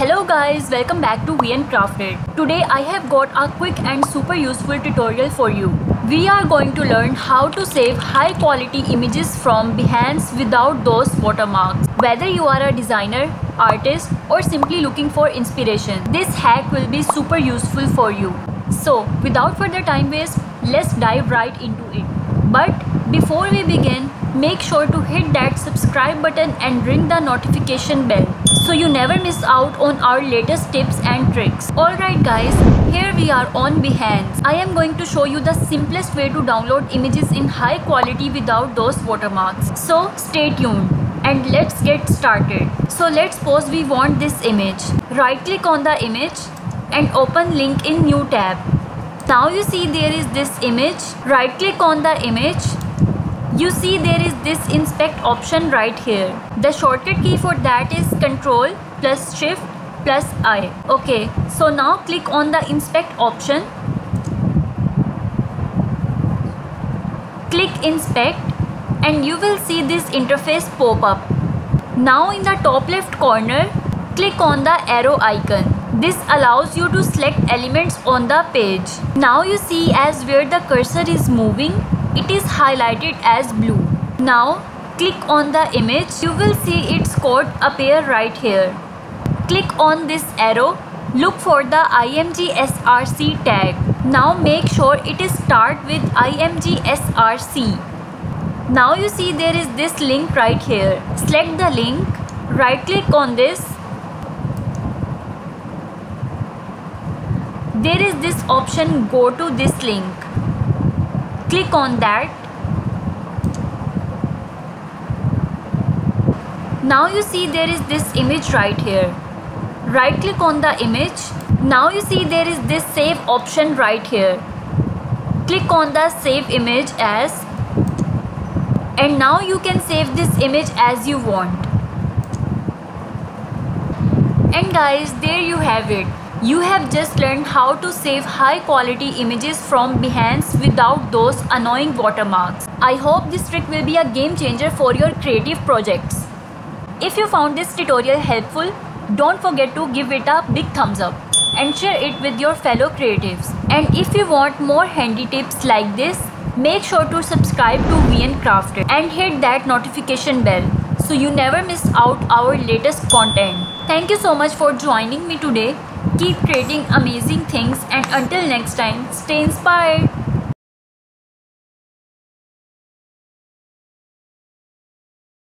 Hello guys, welcome back to Vision Crafted. Today I have got a quick and super useful tutorial for you. We are going to learn how to save high quality images from Behance without those watermarks. Whether you are a designer, artist or simply looking for inspiration, this hack will be super useful for you. So without further time waste, let's dive right into it. But before we begin, make sure to hit that subscribe button and ring the notification bell so you never miss out on our latest tips and tricks. Alright guys, here we are on Behance. I am going to show you the simplest way to download images in high quality without those watermarks. So stay tuned and let's get started. So let's suppose we want this image. Right click on the image and open link in new tab. Now you see there is this image. Right click on the image. You see there is this inspect option right here. The shortcut key for that is control plus shift plus I. Okay, so now click on the inspect option. Click inspect and you will see this interface pop up. Now in the top left corner, click on the arrow icon. This allows you to select elements on the page. Now you see as where the cursor is moving, it is highlighted as blue. Now click on the image, you will see its code appear right here. Click on this arrow, look for the IMG SRC tag. Now make sure it is start with IMG SRC. Now you see there is this link right here. Select the link, right click on this there is this option go to this link click on that. Now you see there is this image right here. Right click on the image. Now you see there is this save option right here. Click on the save image as. And now you can save this image as you want. And guys there you have it you have just learned how to save high quality images from Behance without those annoying watermarks. I hope this trick will be a game changer for your creative projects. If you found this tutorial helpful, don't forget to give it a big thumbs up and share it with your fellow creatives. And if you want more handy tips like this, make sure to subscribe to Vision Crafted and hit that notification bell so you never miss out our latest content. Thank you so much for joining me today. Keep creating amazing things and until next time, stay inspired.